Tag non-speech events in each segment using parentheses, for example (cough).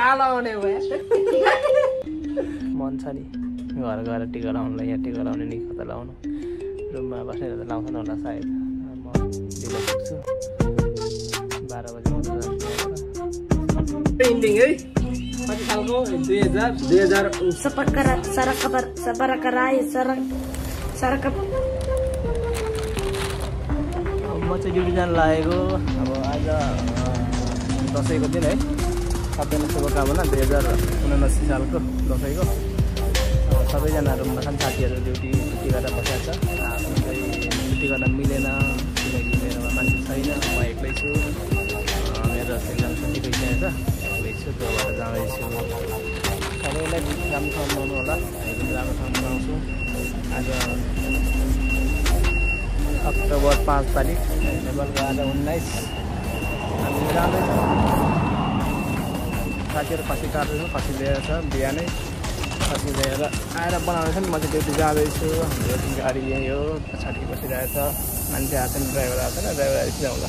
कालो आउने भयो मन छ नि घर गएर टिका लाउनुलाई यहाँ टिका लाउने नि कता लाउनु? रुममा बसेर त लाउँदैन होला सायद। म ढिलो पुग्छु बाह्र बजी दुई हजार दुई हजार sarakap, अब म चाहिँ ड्युटी जानु लागेको। अब आज दसैँको दिन है। सबैजना शुभकामना दुई हजार उनासी सालको दसैँको। सबैजना रुममा छन् साथीहरू ड्युटी छुट्टी गरेर बसेको छ। आफ्नो छुट्टी गर्न मिलेन किनकि मेरोमा मान्छे छैन म एक्लै छु। मेरो एक्जाम छुट्टी भइसकेको छ एक्लै छु त्यो भएर जाँदैछु। सबैलाई राम्रोसँग मनाउनु होला हामी पनि राम्रोसँग मनाउँछु। आज अक्टोबर पाँच तारिक नेपालको आज उन्नाइस। हामी जाँदैछौँ साथीहरू खसी काट्दैछौँ खसी लिएर छ बिहानै खसी लिएर आएर बनाउँदैछन् म चाहिँ ड्युटी जाँदैछु हाम्रो गाडी यही हो पछाडि बसिरहेको छ मान्छे आएको छैन ड्राइभर आएको छैन ड्राइभर आएपछि जाउँला।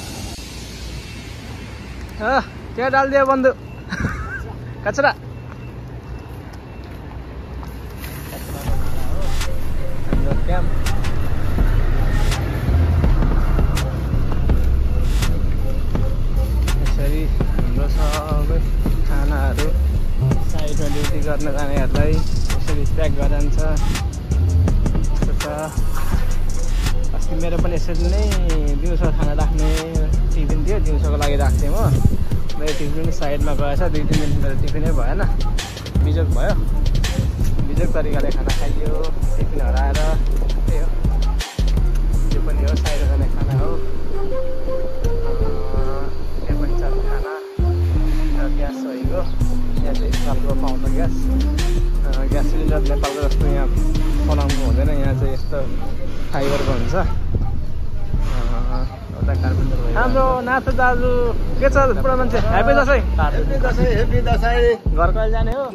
त्यहाँ डालिदियो बन्धु (laughs) कचरा। हाम्रो क्याम्प गर्न जानेहरूलाई यसरी प्याक गरिरहन्छ अस्ति मेरो पनि यसरी नै दिउँसो खाना राख्ने टिफिन थियो दिउँसोको लागि राख्थेँ म। मेरो टिफिन साइडमा गएछ दुई तिन दिन मेरो टिफिनै भएन। बिजोग भयो। बिजोग तरिकाले खाना खाइयो टिफिन हराएर। त्यही हो। यो पनि हो साइड जाने खाना हो। भइगयो यहाँ चाहिँ सालको पाउँछ ग्यास ग्यास सिलिन्डर नेपालको जस्तो यहाँ पलाउनु हुँदैन यहाँ चाहिँ यस्तो फाइबरको हुन्छ हाम्रो नाथो दाजु के छ पुरा मान्छे? ह्याप्पी दसैँ। हेप्पी दसैँ घर कहिले जाने हो।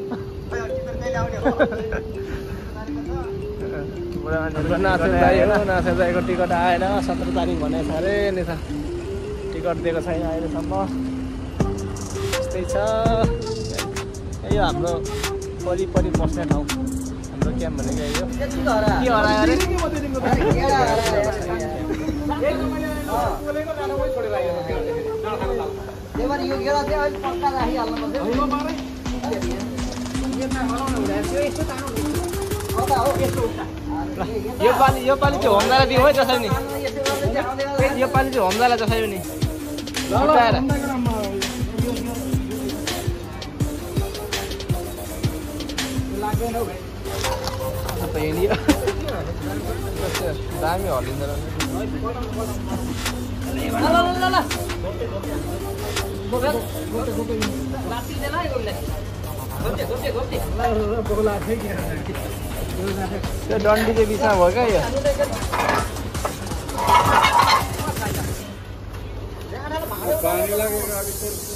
नाथो दाईको टिकट आएन सत्र तारिक भनेको छ अरे नि त। टिकट दिएको छैन अहिलेसम्म। यस्तै छ। यो हाम्रो वरिपरि बस्ने ठाउँ। हाम्रो क्याम्प भनेको यही हो के हरायो अरे। यो गेडा चाहिँ अहिले पक्का राखिहाल्नु पर्छ यो पालि यो पालि चाहिँ होमदालाई दिउँ है जसरी नि। यो पालि चाहिँ होमदालाई जसरी नि। दामी हल्लिँदो रहेछ त्यो डन्डी चाहिँ बिचमा भयो क्या यो हाम्रो गाडी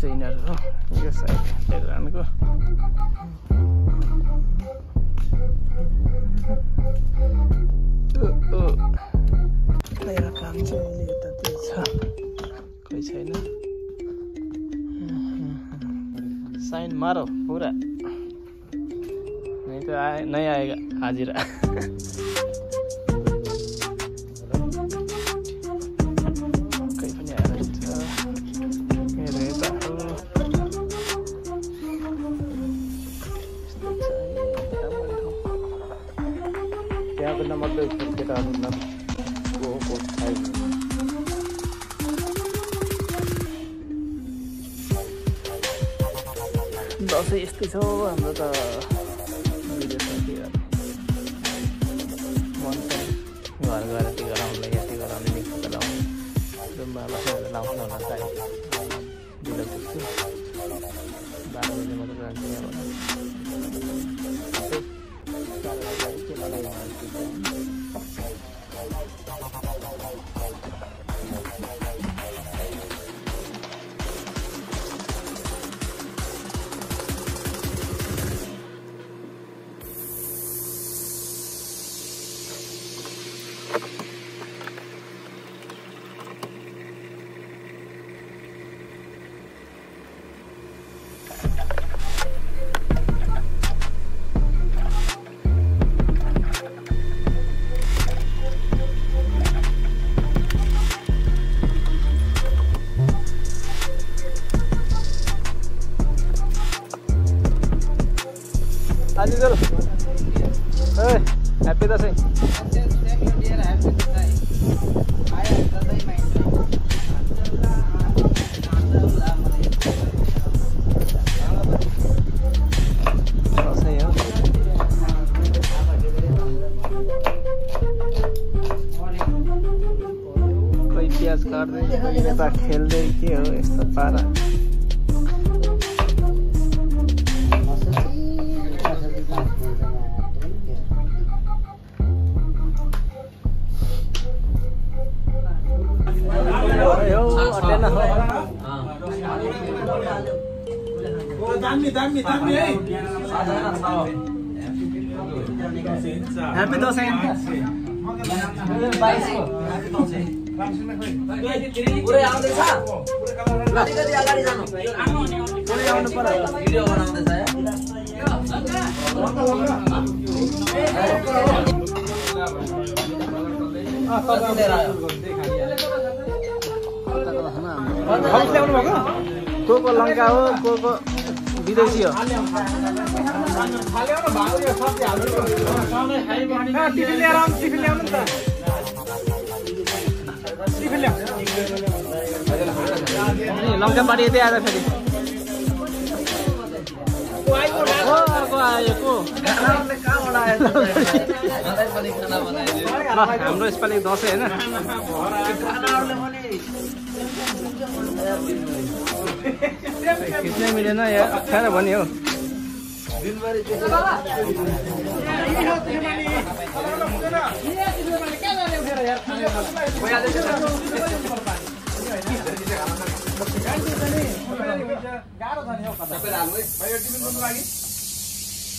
चाहिँ यिनीहरू हो। यो साइड हेरिरहनुको मेरो काम चाहिँ अहिले यतातिर छ। कोही छैन। साइन मारो पुरा। नहीं तो आए नहीं आएगा हाजिरा। (laughs) धुन्दा को को छैन दसैँ यस्तै छ हौ हाम्रो त विदेशमा के गर्ने मन छ घर गएर आज चल। ए ह्याप्पी दसैँ दसैँ हो कोही प्याज काट्दै यता खेल्दै के हो यस्तो पारा। अटेन हो ह्याप्पी दसैँ पुरै आउँदैछ अलिकति अगाडि जानु पुरै आउनु पर्यो भिडियो बनाउँदैछ को को लङ्का हो को को विदेशी हो। लङ्का पारी यतै आएर फेरि। को अर्को आयो को ल हाम्रो यसपालि दसैँ होइन। खिच्नै मिलेन या अप्ठ्यारो नि हौ यता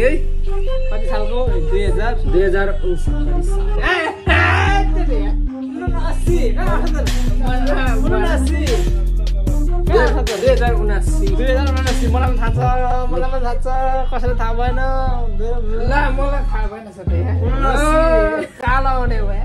है कति सालको दुई हजार दुई हजार उन्चालिस दुई हजार उनासी दुई हजार उनासी मलाई पनि थाहा छ मलाई पनि थाहा छ कसैलाई थाहा भएन ल मलाई थाहा भएन। कालो आउने भयो